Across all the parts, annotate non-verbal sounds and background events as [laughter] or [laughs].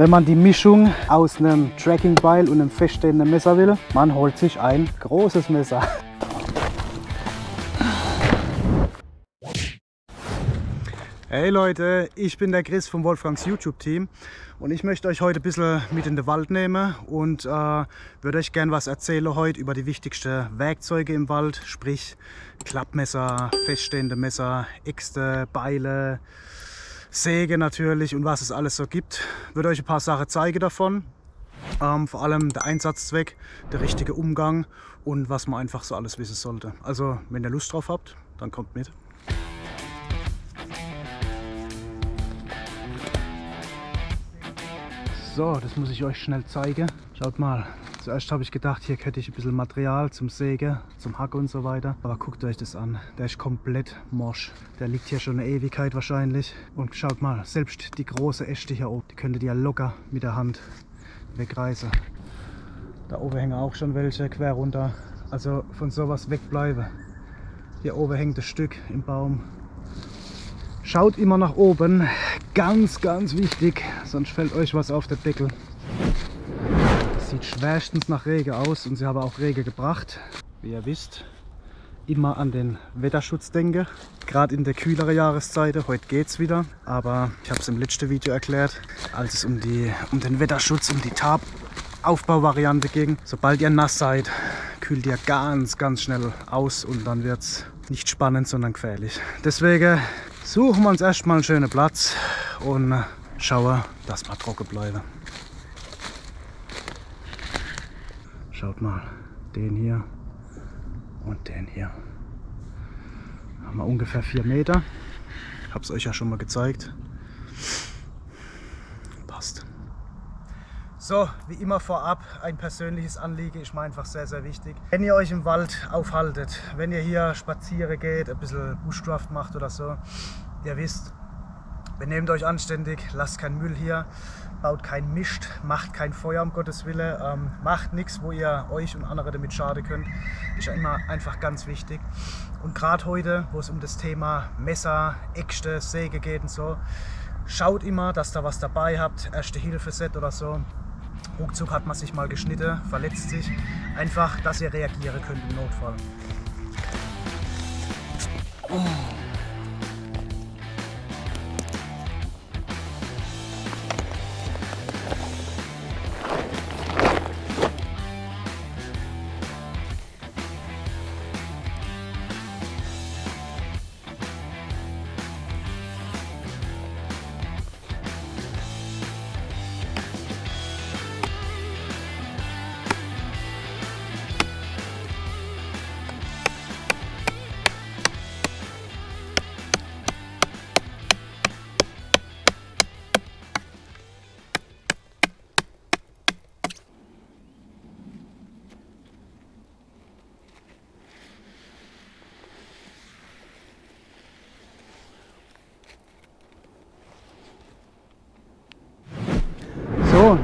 Wenn man die Mischung aus einem Trackingbeil und einem feststehenden Messer will, man holt sich ein großes Messer. Hey Leute, ich bin der Chris vom Wolfgangs YouTube-Team und ich möchte euch heute ein bisschen mit in den Wald nehmen und äh, würde euch gerne was erzählen heute über die wichtigsten Werkzeuge im Wald, sprich Klappmesser, feststehende Messer, Äxte, Beile, Säge natürlich und was es alles so gibt. Ich würde euch ein paar Sachen zeigen davon, ähm, vor allem der Einsatzzweck, der richtige Umgang und was man einfach so alles wissen sollte. Also wenn ihr Lust drauf habt, dann kommt mit. So, das muss ich euch schnell zeigen. Schaut mal, zuerst habe ich gedacht, hier hätte ich ein bisschen Material zum Sägen, zum Hacken und so weiter. Aber guckt euch das an, der ist komplett morsch. Der liegt hier schon eine Ewigkeit wahrscheinlich. Und schaut mal, selbst die große Äste hier oben, die könntet ihr locker mit der Hand wegreißen. Da oben hängen auch schon welche quer runter. Also von sowas wegbleiben. Hier oben hängt das Stück im Baum. Schaut immer nach oben, ganz, ganz wichtig, sonst fällt euch was auf den Deckel. Sieht schwerstens nach Regen aus und sie haben auch Regen gebracht. Wie ihr wisst, immer an den Wetterschutz denke. Gerade in der kühleren Jahreszeit, heute geht es wieder. Aber ich habe es im letzten Video erklärt, als es um, die, um den Wetterschutz, um die Tarp-Aufbauvariante ging. Sobald ihr nass seid, kühlt ihr ganz, ganz schnell aus und dann wird es nicht spannend, sondern gefährlich. Deswegen suchen wir uns erstmal einen schönen Platz und schauen, dass wir trocken bleiben. Schaut mal, den hier und den hier. Haben wir ungefähr 4 Meter. Ich habe es euch ja schon mal gezeigt. Passt. So, wie immer vorab, ein persönliches Anliegen ist mir einfach sehr, sehr wichtig. Wenn ihr euch im Wald aufhaltet, wenn ihr hier spazieren geht, ein bisschen Bushcraft macht oder so, ihr wisst, benehmt euch anständig, lasst keinen Müll hier, baut kein Mischt, macht kein Feuer um Gottes Wille, ähm, macht nichts, wo ihr euch und andere damit schaden könnt. Ist ja immer einfach ganz wichtig. Und gerade heute, wo es um das Thema Messer, Äxte, Säge geht und so, schaut immer, dass da was dabei habt, Erste-Hilfe-Set oder so. Ruckzuck hat man sich mal geschnitten, verletzt sich. Einfach, dass ihr reagieren könnt im Notfall. Oh.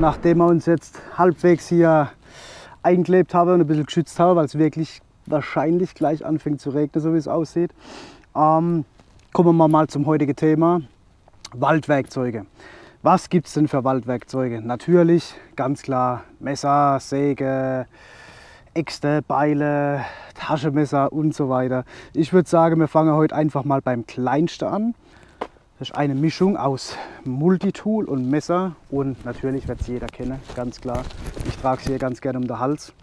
Nachdem wir uns jetzt halbwegs hier eingelebt haben und ein bisschen geschützt haben, weil es wirklich wahrscheinlich gleich anfängt zu regnen, so wie es aussieht, ähm, kommen wir mal zum heutigen Thema, Waldwerkzeuge. Was gibt es denn für Waldwerkzeuge? Natürlich, ganz klar, Messer, Säge, Äxte, Beile, Taschenmesser und so weiter. Ich würde sagen, wir fangen heute einfach mal beim Kleinsten an. Das ist eine Mischung aus Multitool und Messer und natürlich wird es jeder kennen, ganz klar. Ich trage es hier ganz gerne um den Hals.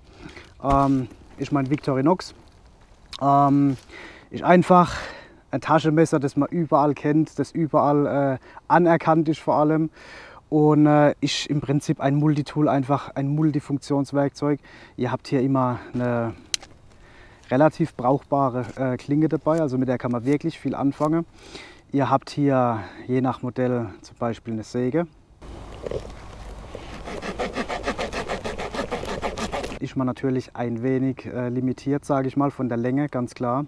Ähm, ist mein Victorinox. Ähm, ist einfach ein Taschenmesser, das man überall kennt, das überall äh, anerkannt ist vor allem. Und äh, ist im Prinzip ein Multitool, einfach ein Multifunktionswerkzeug. Ihr habt hier immer eine relativ brauchbare äh, Klinge dabei, also mit der kann man wirklich viel anfangen. Ihr habt hier je nach Modell zum Beispiel eine Säge. Ist man natürlich ein wenig äh, limitiert, sage ich mal, von der Länge, ganz klar.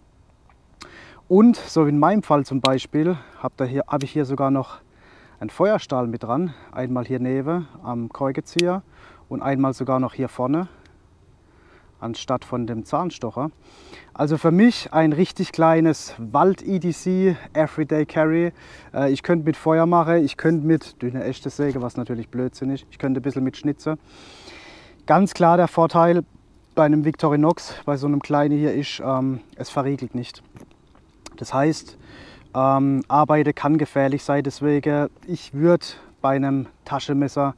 Und so wie in meinem Fall zum Beispiel, habe hab ich hier sogar noch einen Feuerstahl mit dran. Einmal hier neben am Keugezieher und einmal sogar noch hier vorne anstatt von dem Zahnstocher. Also für mich ein richtig kleines Wald-EDC Everyday Carry. Äh, ich könnte mit Feuer machen, ich könnte mit, durch eine echte Säge, was natürlich blödsinnig, ich könnte ein bisschen mit Schnitzer. Ganz klar der Vorteil bei einem Victorinox, bei so einem kleinen hier ist, ähm, es verriegelt nicht. Das heißt, ähm, Arbeite kann gefährlich sein, deswegen ich würde bei einem Taschenmesser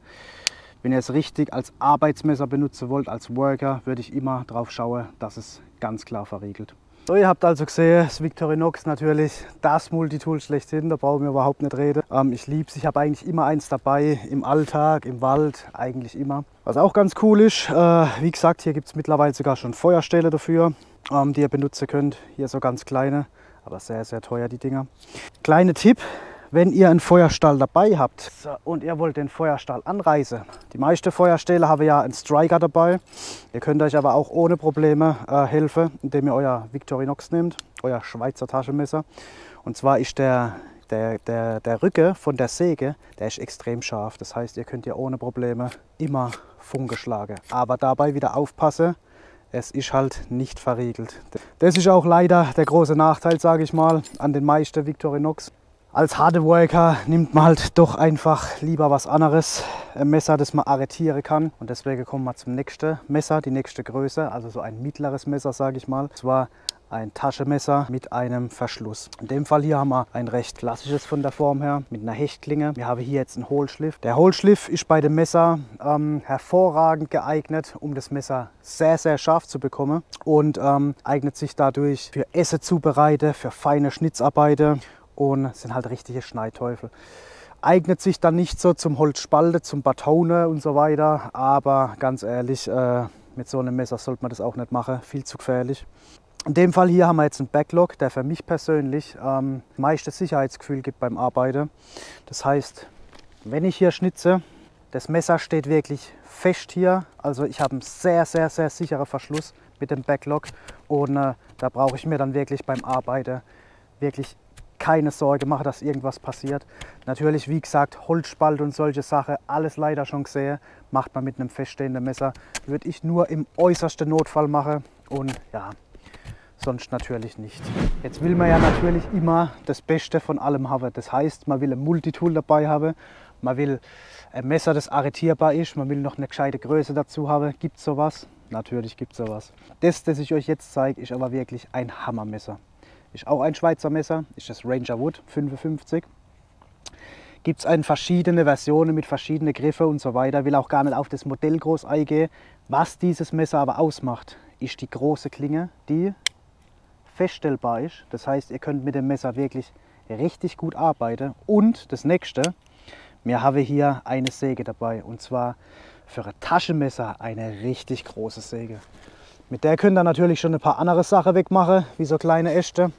wenn ihr es richtig als Arbeitsmesser benutzen wollt, als Worker, würde ich immer darauf schauen, dass es ganz klar verriegelt. So, ihr habt also gesehen, das Victorinox natürlich das Multitool schlechthin, da brauchen wir überhaupt nicht reden. Ähm, ich liebe es, ich habe eigentlich immer eins dabei, im Alltag, im Wald, eigentlich immer. Was auch ganz cool ist, äh, wie gesagt, hier gibt es mittlerweile sogar schon Feuerstelle dafür, ähm, die ihr benutzen könnt. Hier so ganz kleine, aber sehr, sehr teuer die Dinger. Kleiner Tipp, wenn ihr einen Feuerstahl dabei habt und ihr wollt den Feuerstahl anreißen. Die meisten Feuerstähle haben ja einen Striker dabei. Ihr könnt euch aber auch ohne Probleme äh, helfen, indem ihr euer Victorinox nehmt, euer Schweizer Taschenmesser. Und zwar ist der, der, der, der Rücke von der Säge, der ist extrem scharf. Das heißt, ihr könnt hier ohne Probleme immer Funke schlagen. Aber dabei wieder aufpassen, es ist halt nicht verriegelt. Das ist auch leider der große Nachteil, sage ich mal, an den meisten Victorinox als Hardworker nimmt man halt doch einfach lieber was anderes. Ein Messer, das man arretieren kann. Und deswegen kommen wir zum nächsten Messer, die nächste Größe, also so ein mittleres Messer, sage ich mal. Und zwar ein Taschenmesser mit einem Verschluss. In dem Fall hier haben wir ein recht klassisches von der Form her mit einer Hechtklinge. Wir haben hier jetzt einen Hohlschliff. Der Hohlschliff ist bei dem Messer ähm, hervorragend geeignet, um das Messer sehr, sehr scharf zu bekommen und ähm, eignet sich dadurch für Esse zubereiten, für feine Schnitzarbeiten und sind halt richtige Schneiteufel. Eignet sich dann nicht so zum Holzspalte, zum Batone und so weiter, aber ganz ehrlich, äh, mit so einem Messer sollte man das auch nicht machen, viel zu gefährlich. In dem Fall hier haben wir jetzt einen Backlog, der für mich persönlich ähm, meiste Sicherheitsgefühl gibt beim Arbeiten. Das heißt, wenn ich hier schnitze, das Messer steht wirklich fest hier. Also ich habe einen sehr, sehr, sehr sicheren Verschluss mit dem Backlog und äh, da brauche ich mir dann wirklich beim Arbeiten wirklich keine Sorge machen, dass irgendwas passiert. Natürlich, wie gesagt, Holzspalt und solche Sachen, alles leider schon gesehen, macht man mit einem feststehenden Messer. Würde ich nur im äußersten Notfall machen und ja, sonst natürlich nicht. Jetzt will man ja natürlich immer das Beste von allem haben. Das heißt, man will ein Multitool dabei haben, man will ein Messer, das arretierbar ist, man will noch eine gescheite Größe dazu haben. Gibt es sowas? Natürlich gibt es sowas. Das, das ich euch jetzt zeige, ist aber wirklich ein Hammermesser. Ist auch ein Schweizer Messer, ist das Ranger Wood 55. Gibt es verschiedene Versionen mit verschiedenen Griffen und so weiter. Will auch gar nicht auf das Modell groß eingehen. Was dieses Messer aber ausmacht, ist die große Klinge, die feststellbar ist. Das heißt, ihr könnt mit dem Messer wirklich richtig gut arbeiten. Und das nächste, wir haben hier eine Säge dabei. Und zwar für ein Taschenmesser eine richtig große Säge. Mit der könnt ihr natürlich schon ein paar andere Sachen wegmachen, wie so kleine Äste.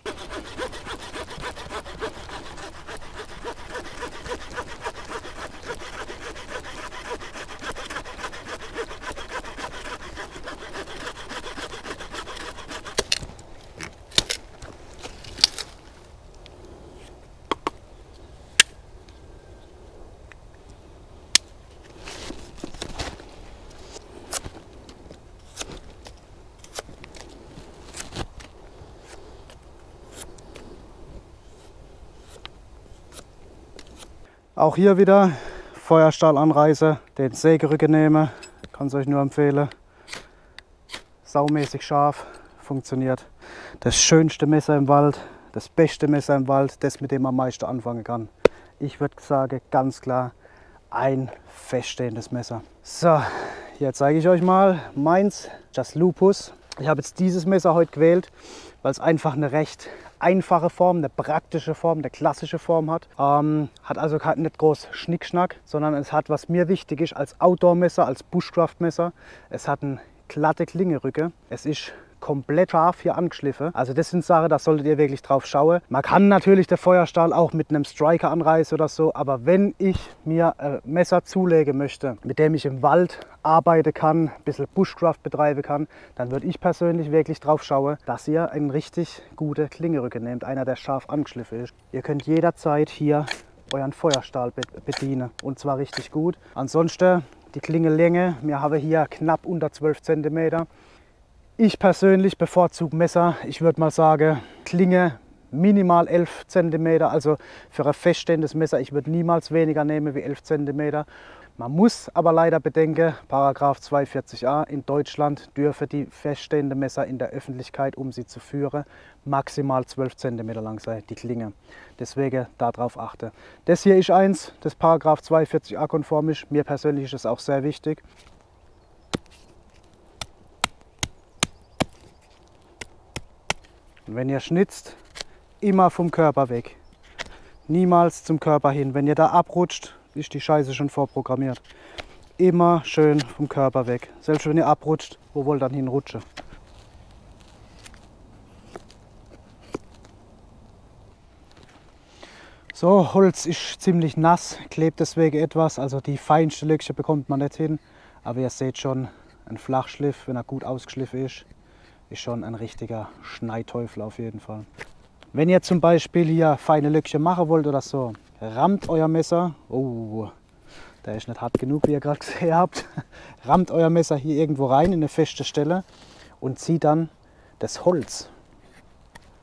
Auch hier wieder Feuerstahlanreise, den Sägerücke nehmen, kann es euch nur empfehlen. Saumäßig scharf, funktioniert. Das schönste Messer im Wald, das beste Messer im Wald, das mit dem man am meisten anfangen kann. Ich würde sagen, ganz klar ein feststehendes Messer. So, hier zeige ich euch mal meins, das Lupus. Ich habe jetzt dieses Messer heute gewählt, weil es einfach eine recht einfache Form, eine praktische Form, eine klassische Form hat. Ähm, hat also nicht groß Schnickschnack, sondern es hat, was mir wichtig ist, als Outdoor-Messer, als Bushcraft-Messer, es hat eine glatte Klingerücke. Es ist komplett scharf hier angeschliffen. Also das sind Sachen, da solltet ihr wirklich drauf schauen. Man kann natürlich den Feuerstahl auch mit einem Striker anreißen oder so, aber wenn ich mir ein Messer zulegen möchte, mit dem ich im Wald arbeiten kann, ein bisschen Bushcraft betreiben kann, dann würde ich persönlich wirklich drauf schauen, dass ihr einen richtig guten Klingerücken nehmt, einer der scharf angeschliffen ist. Ihr könnt jederzeit hier euren Feuerstahl bedienen und zwar richtig gut. Ansonsten die Klingelänge, wir haben hier knapp unter 12 cm Ich persönlich bevorzuge Messer. Ich würde mal sagen, Klinge minimal 11 cm. Also für ein feststehendes Messer, ich würde niemals weniger nehmen wie 11 cm. Man muss aber leider bedenken, Paragraph 240a, in Deutschland dürfen die feststehenden Messer in der Öffentlichkeit, um sie zu führen, maximal 12 cm lang sein, die Klinge. Deswegen darauf achte. Das hier ist eins, das Paragraph 240a konform ist. Mir persönlich ist es auch sehr wichtig. Und wenn ihr schnitzt, immer vom Körper weg. Niemals zum Körper hin. Wenn ihr da abrutscht, ist die Scheiße schon vorprogrammiert. Immer schön vom Körper weg. Selbst wenn ihr abrutscht, wo wollt ihr dann hinrutschen? So, Holz ist ziemlich nass, klebt deswegen etwas. Also die feinste Löckchen bekommt man nicht hin. Aber ihr seht schon, ein Flachschliff, wenn er gut ausgeschliffen ist, ist schon ein richtiger Schneiteufel auf jeden Fall. Wenn ihr zum Beispiel hier feine Löckchen machen wollt oder so, rammt euer Messer, oh, der ist nicht hart genug, wie ihr gerade [laughs] gesehen habt, rammt euer Messer hier irgendwo rein in eine feste Stelle und zieht dann das Holz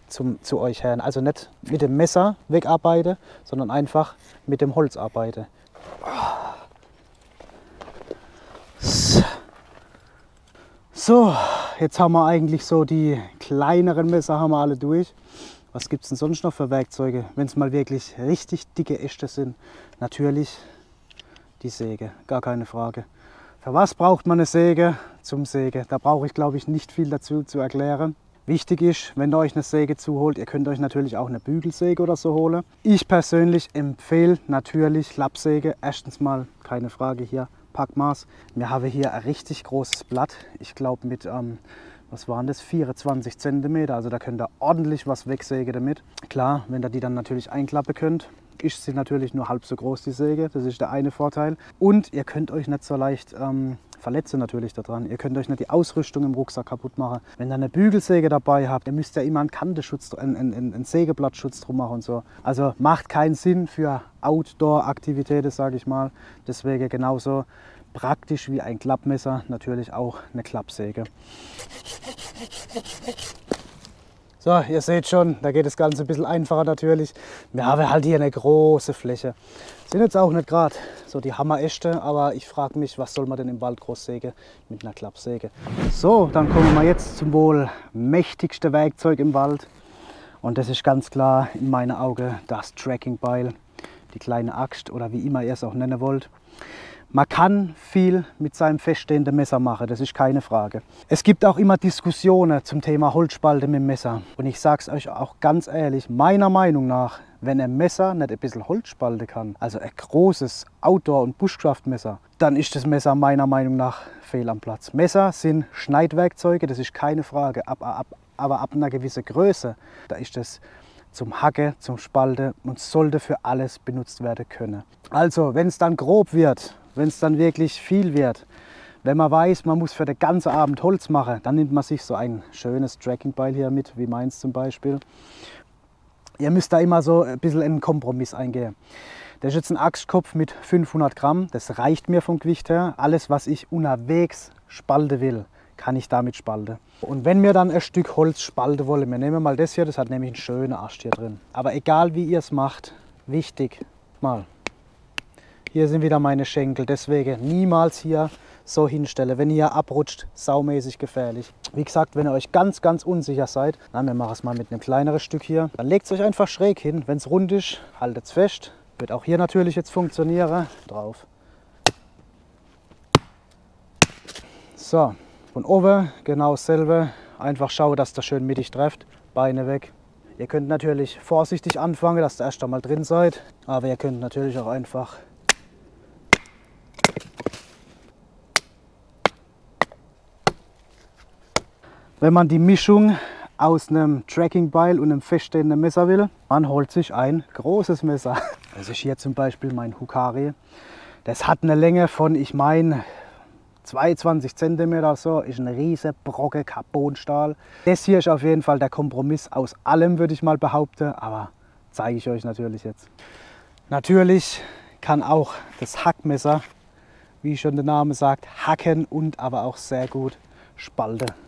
zum, zu euch her. Also nicht mit dem Messer wegarbeite, sondern einfach mit dem Holz arbeite. So, jetzt haben wir eigentlich so die kleineren Messer haben wir alle durch. Was gibt es denn sonst noch für Werkzeuge, wenn es mal wirklich richtig dicke Äste sind? Natürlich die Säge, gar keine Frage. Für was braucht man eine Säge? Zum Säge. Da brauche ich glaube ich nicht viel dazu zu erklären. Wichtig ist, wenn ihr euch eine Säge zuholt, ihr könnt euch natürlich auch eine Bügelsäge oder so holen. Ich persönlich empfehle natürlich Lappsäge. Erstens mal, keine Frage hier, Packmaß. Wir haben hier ein richtig großes Blatt. Ich glaube mit ähm, was waren das, 24 cm. Also da könnt ihr ordentlich was wegsägen damit. Klar, wenn ihr die dann natürlich einklappen könnt, ist sie natürlich nur halb so groß, die Säge. Das ist der eine Vorteil. Und ihr könnt euch nicht so leicht ähm, verletzen natürlich daran. Ihr könnt euch nicht die Ausrüstung im Rucksack kaputt machen. Wenn ihr eine Bügelsäge dabei habt, ihr müsst ja immer einen Kantenschutz, einen, einen, einen Sägeblattschutz drum machen und so. Also macht keinen Sinn für Outdoor-Aktivitäten, sage ich mal. Deswegen genauso praktisch wie ein Klappmesser natürlich auch eine Klappsäge. So, ihr seht schon, da geht das Ganze ein bisschen einfacher natürlich. Wir haben halt hier eine große Fläche. Sind jetzt auch nicht gerade so die Hammeräste, aber ich frage mich, was soll man denn im Wald groß sägen mit einer Klappsäge. So, dann kommen wir jetzt zum wohl mächtigsten Werkzeug im Wald. Und das ist ganz klar in meinen Augen das Trackingbeil, die kleine Axt oder wie immer ihr es auch nennen wollt. Man kann viel mit seinem feststehenden Messer machen, das ist keine Frage. Es gibt auch immer Diskussionen zum Thema Holzspalte mit dem Messer. Und ich sage es euch auch ganz ehrlich, meiner Meinung nach, wenn ein Messer nicht ein bisschen Holzspalte kann, also ein großes Outdoor- und Bushcraft-Messer, dann ist das Messer meiner Meinung nach fehl am Platz. Messer sind Schneidwerkzeuge, das ist keine Frage, ab, ab, aber ab einer gewissen Größe, da ist das zum Hacke, zum Spalte und sollte für alles benutzt werden können. Also, wenn es dann grob wird, wenn es dann wirklich viel wird. Wenn man weiß, man muss für den ganzen Abend Holz machen, dann nimmt man sich so ein schönes Trackingbeil hier mit, wie meins zum Beispiel. Ihr müsst da immer so ein bisschen einen Kompromiss eingehen. Das ist jetzt ein Axtkopf mit 500 Gramm, das reicht mir vom Gewicht her. Alles, was ich unterwegs spalte will, kann ich damit spalten. Und wenn wir dann ein Stück Holz spalten wollen, wir nehmen mal das hier, das hat nämlich einen schönen Ast hier drin. Aber egal wie ihr es macht, wichtig, mal hier sind wieder meine Schenkel, deswegen niemals hier so hinstellen. Wenn ihr abrutscht, saumäßig gefährlich. Wie gesagt, wenn ihr euch ganz, ganz unsicher seid, dann wir machen es mal mit einem kleineren Stück hier, dann legt es euch einfach schräg hin. Wenn es rund ist, haltet es fest. Wird auch hier natürlich jetzt funktionieren. Drauf. So, von oben genau dasselbe. Einfach schauen, dass das schön mittig trefft. Beine weg. Ihr könnt natürlich vorsichtig anfangen, dass ihr erst einmal drin seid. Aber ihr könnt natürlich auch einfach Wenn man die Mischung aus einem Trackingbeil und einem feststehenden Messer will, man holt sich ein großes Messer. [laughs] Das ist hier zum Beispiel mein Hukari. Das hat eine Länge von, ich meine, 22 cm so, ist ein riesiger Brocke Carbonstahl. Das hier ist auf jeden Fall der Kompromiss aus allem, würde ich mal behaupten, aber zeige ich euch natürlich jetzt. Natürlich kann auch das Hackmesser, wie schon der Name sagt, hacken und aber auch sehr gut spalten.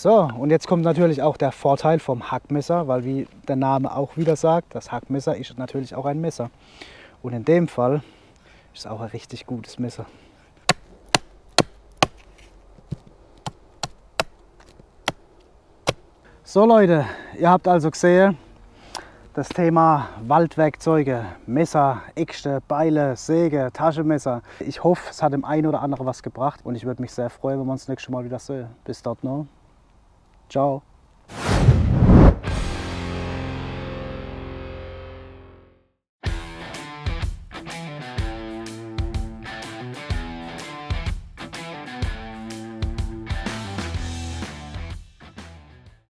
So, und jetzt kommt natürlich auch der Vorteil vom Hackmesser, weil wie der Name auch wieder sagt, das Hackmesser ist natürlich auch ein Messer. Und in dem Fall ist es auch ein richtig gutes Messer. So Leute, ihr habt also gesehen, das Thema Waldwerkzeuge, Messer, Äxte, Beile, Säge, Taschenmesser. Ich hoffe, es hat dem einen oder anderen was gebracht und ich würde mich sehr freuen, wenn wir uns nächstes Mal wieder sehen. Bis dort noch. Ciao.